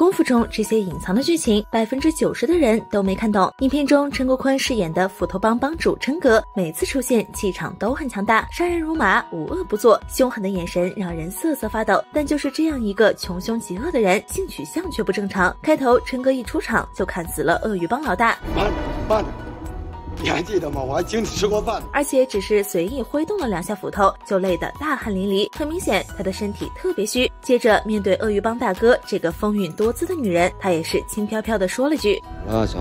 功夫中这些隐藏的剧情，百分之九十的人都没看懂。影片中陈国坤饰演的斧头帮帮主琛哥，每次出现气场都很强大，杀人如麻，无恶不作，凶狠的眼神让人瑟瑟发抖。但就是这样一个穷凶极恶的人，性取向却不正常。开头琛哥一出场就砍死了鳄鱼帮老大。慢慢。你还记得吗？我还请你吃过饭，而且只是随意挥动了两下斧头，就累得大汗淋漓。很明显，他的身体特别虚。接着面对鳄鱼帮大哥这个风韵多姿的女人，他也是轻飘飘的说了句：“啊，走，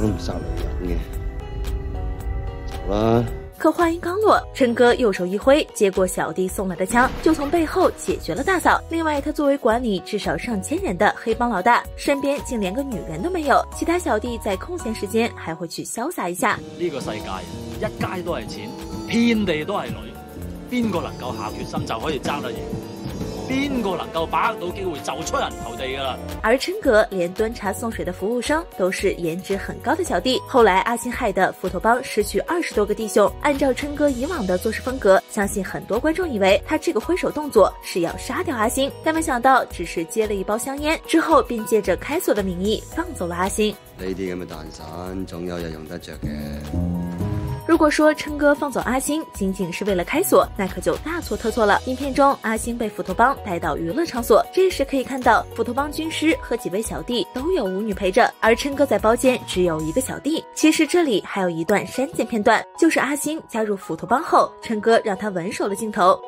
我唔杀你人嘅，走啦。”可话音刚落，陈哥右手一挥，接过小弟送来的枪，就从背后解决了大嫂。另外，他作为管理至少上千人的黑帮老大，身边竟连个女人都没有。其他小弟在空闲时间还会去潇洒一下。呢个世界一街都系钱，遍地都系女，边个能够下决心就可以争得赢？边个能够把握到机会就出人头地噶啦？而琛哥连端茶送水的服务生都是颜值很高的小弟。后来阿星害得斧头帮失去二十多个弟兄。按照琛哥以往的做事风格，相信很多观众以为他这个挥手动作是要杀掉阿星，但没想到只是接了一包香烟，之后便借着开锁的名义放走了阿星。呢啲咁嘅蛋散，总有日用得着嘅。如果说琛哥放走阿星仅仅是为了开锁，那可就大错特错了。影片中，阿星被斧头帮带到娱乐场所，这时可以看到斧头帮军师和几位小弟都有舞女陪着，而琛哥在包间只有一个小弟。其实这里还有一段删减片段，就是阿星加入斧头帮后，琛哥让他稳守的镜头。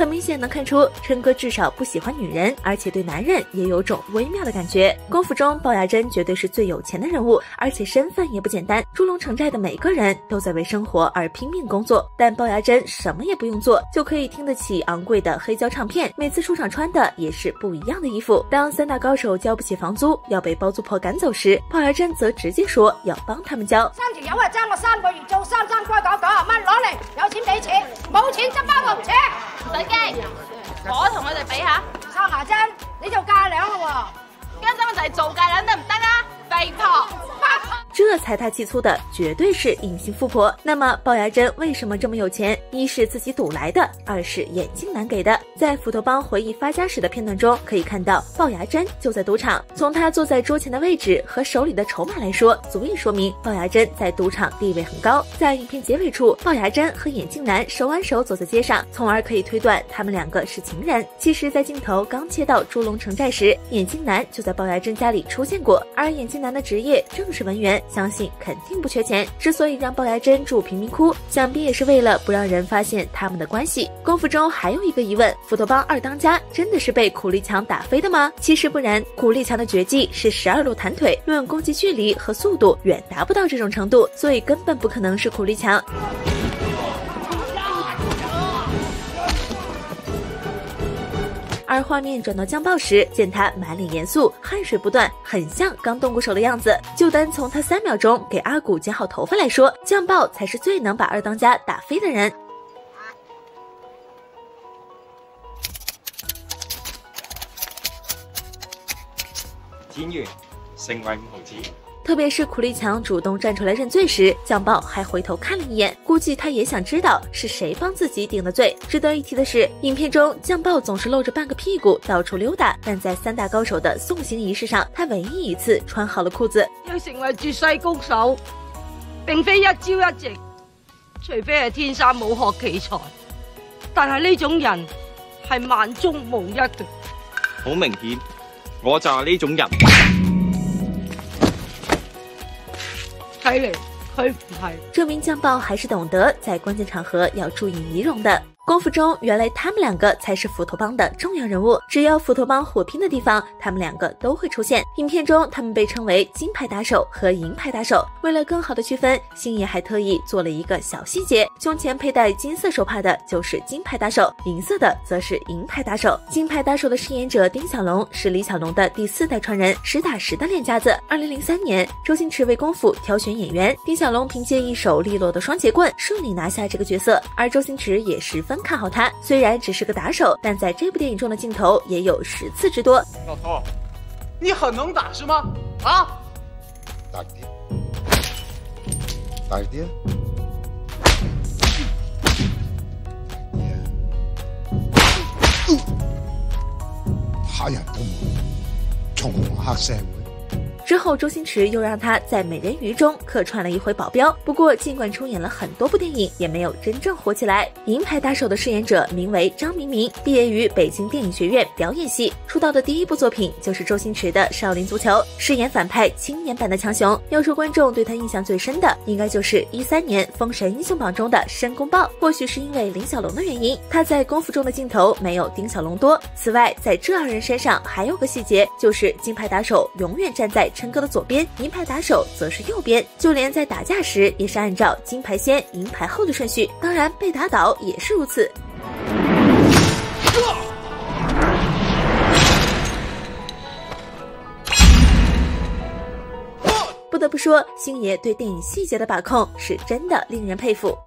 很明显能看出，琛哥至少不喜欢女人，而且对男人也有种微妙的感觉。功夫中，龅牙珍绝对是最有钱的人物，而且身份也不简单。猪龙城寨的每个人都在为生活而拼命工作，但龅牙珍什么也不用做，就可以听得起昂贵的黑胶唱片。每次出场穿的也是不一样的衣服。当三大高手交不起房租，要被包租婆赶走时，龅牙珍则直接说要帮他们交。三条友啊，争我三个月做三三乖九九啊蚊，攞嚟，有钱俾钱，冇钱执包袱扯。唔使惊，我同佢哋比下。阿牙真，你做嫁娘啦喎，家陣就係做嫁娘得唔得啊？肥婆。这财大气粗的绝对是隐形富婆。那么龅牙珍为什么这么有钱？一是自己赌来的，二是眼镜男给的。在斧头帮回忆发家史的片段中，可以看到龅牙珍就在赌场。从他坐在桌前的位置和手里的筹码来说，足以说明龅牙珍在赌场地位很高。在影片结尾处，龅牙珍和眼镜男手挽手走在街上，从而可以推断他们两个是情人。其实，在镜头刚切到猪龙城寨时，眼镜男就在龅牙珍家里出现过，而眼镜男的职业正是文员。相信肯定不缺钱。之所以让鲍莱珍住贫民窟，想必也是为了不让人发现他们的关系。功夫中还有一个疑问：斧头帮二当家真的是被苦力强打飞的吗？其实不然，苦力强的绝技是十二路弹腿，论攻击距离和速度远达不到这种程度，所以根本不可能是苦力强。而画面转到酱爆时，见他满脸严肃，汗水不断，很像刚动过手的样子。就单从他三秒钟给阿古剪好头发来说，酱爆才是最能把二当家打飞的人。天元，成为五毫子。特别是苦力强主动站出来认罪时，酱爆还回头看了一眼，估计他也想知道是谁帮自己顶的罪。值得一提的是，影片中酱爆总是露着半个屁股到处溜达，但在三大高手的送行仪式上，他唯一一次穿好了裤子。要成为绝世高手，并非一朝一夕，除非系天生武学奇才，但系呢种人系万中无一嘅。好明显，我就系呢种人。睇嚟佢唔系，证明酱爆还是懂得在关键场合要注意仪容的。功夫中，原来他们两个才是斧头帮的重要人物，只要斧头帮火拼的地方，他们两个都会出现。影片中，他们被称为金牌打手和银牌打手。为了更好的区分，星爷还特意做了一个小细节：胸前佩戴金色手帕的就是金牌打手，银色的则是银牌打手。金牌打手的饰演者丁小龙是李小龙的第四代传人，实打实的练家子。二零零三年，周星驰为功夫挑选演员，丁小龙凭借一手利落的双截棍，顺利拿下这个角色。而周星驰也十分看好他，虽然只是个打手，但在这部电影中的镜头也有十次之多。老头，你很能打是吗？啊？大点，大点，吓人都冇，黑社會。之后，周星驰又让他在《美人鱼》中客串了一回保镖。不过，尽管出演了很多部电影，也没有真正火起来。银牌打手的饰演者名为张明明，毕业于北京电影学院表演系，出道的第一部作品就是周星驰的《少林足球》，饰演反派青年版的强雄。要说观众对他印象最深的，应该就是一三年《封神英雄榜》中的申公豹。或许是因为林小龙的原因，他在功夫中的镜头没有丁小龙多。此外，在这二人身上还有个细节，就是金牌打手永远站在。陈哥的左边，银牌打手则是右边，就连在打架时也是按照金牌先、银牌后的顺序。当然，被打倒也是如此。不得不说，星爷对电影细节的把控是真的令人佩服。